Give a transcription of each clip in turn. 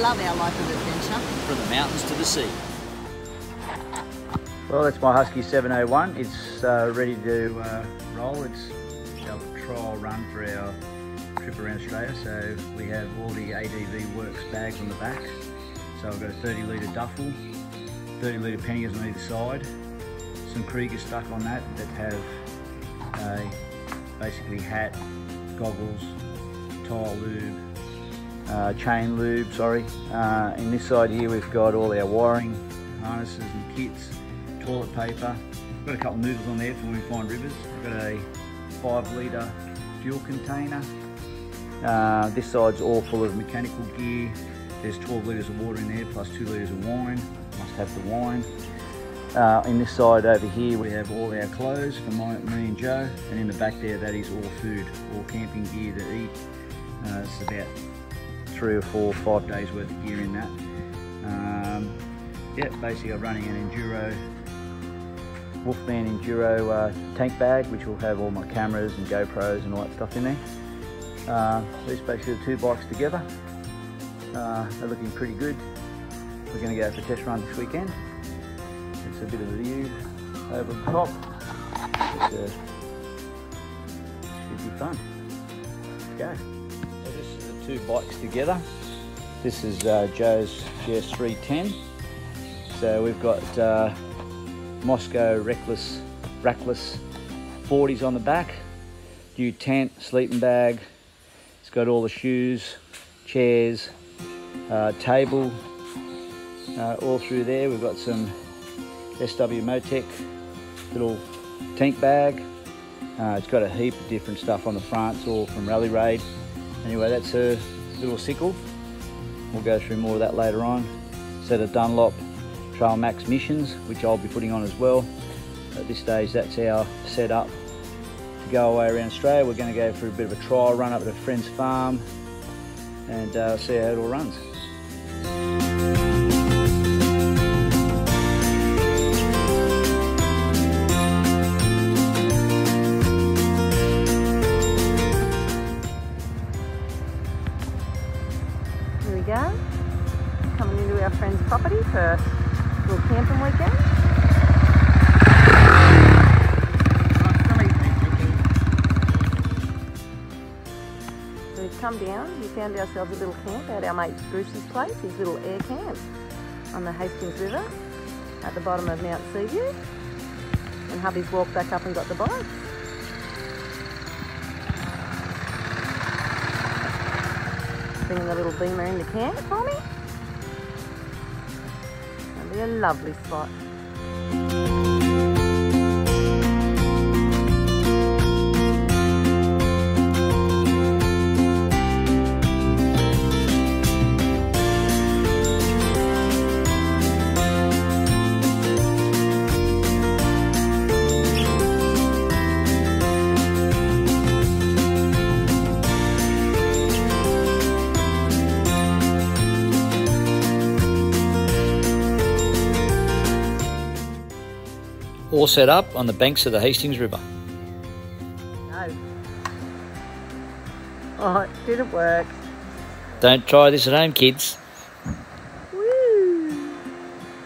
love our life of adventure. From the mountains to the sea. Well, that's my Husky 701. It's uh, ready to uh, roll. It's our trial run for our trip around Australia. So we have all the ADV Works bags on the back. So I've got a 30 litre duffel, 30 litre panniers on either side, some Kriega stuck on that that have a basically hat, goggles, tire lube, uh, chain lube, sorry. Uh, in this side here we've got all our wiring, harnesses and kits, toilet paper. I've got a couple noodles on there for when we find rivers. I've got a five litre fuel container. Uh, this side's all full of mechanical gear. There's 12 litres of water in there plus two litres of wine. Must have the wine. Uh, in this side over here we have all our clothes for my, me and Joe and in the back there that is all food, all camping gear to eat. Uh, it's about three or four, five days worth of gear in that. Um, yeah, basically I'm running an Enduro, Wolfman Enduro uh, tank bag which will have all my cameras and GoPros and all that stuff in there. Uh, these basically the two bikes together. Uh, they're looking pretty good. We're going to go for a test run this weekend It's a bit of a view over the top. It should be fun. Let's go. Two bikes together. This is uh, Joe's GS310. So we've got uh, Mosko Reckless, Rackless 40s on the back. New tent, sleeping bag. It's got all the shoes, chairs, uh, table, uh, all through there. We've got some SW-Motech little tank bag. Uh, it's got a heap of different stuff on the front, all from Rally Raid. Anyway, that's her little sickle. We'll go through more of that later on. Set of Dunlop Trail Max missions, which I'll be putting on as well. At this stage, that's our setup to go away around Australia. We're going to go for a bit of a trial run up at a friend's farm and uh, see how it all runs. For a little camping weekend. We've come down, we found ourselves a little camp at our mate Bruce's place, his little air camp on the Hastings River at the bottom of Mount Seaview. And hubby's walked back up and got the Bringing the little beamer in the camp for me be a lovely spot. All set up on the banks of the Hastings River. No. Oh, it didn't work. Don't try this at home, kids. Woo!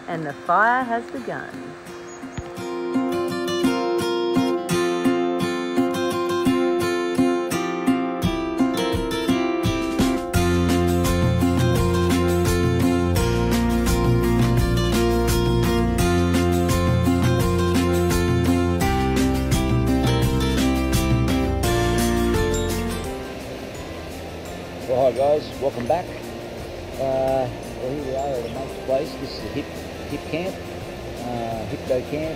And the fire has begun. Hi guys, welcome back. Uh, well, here we are at a mate's place. This is a hip, hip camp, uh, Hippo camp,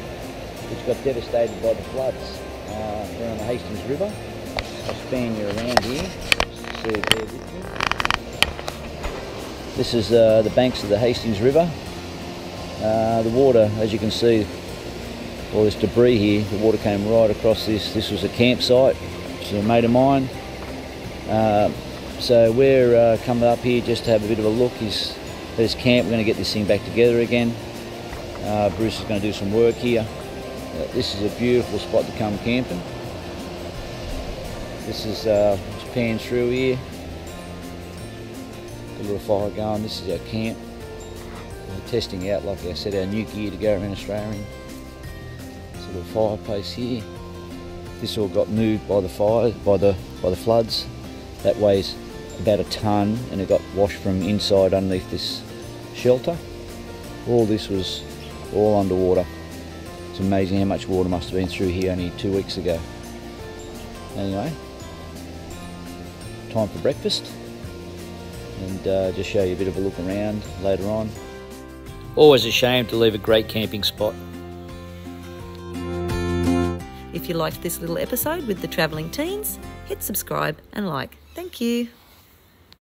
which got devastated by the floods uh, around the Hastings River. I'll span you around here, see. This is uh, the banks of the Hastings River. Uh, the water, as you can see, all this debris here, the water came right across this. This was a campsite. It's a mate of mine. So we're uh, coming up here just to have a bit of a look. He's at his camp. We're going to get this thing back together again. Uh, Bruce is going to do some work here. Uh, this is a beautiful spot to come camping. This is uh, pan through here. Got a little fire going. This is our camp. We're testing out, like I said, our new gear to go around Australia. It's a little fireplace here. This all got moved by the fire, by the by the floods. That weighs about a ton, and it got washed from inside underneath this shelter. All this was all underwater. It's amazing how much water must have been through here only two weeks ago. Anyway, time for breakfast and uh, just show you a bit of a look around later on. Always a shame to leave a great camping spot. If you liked this little episode with the travelling Tienes, hit subscribe and like. Thank you.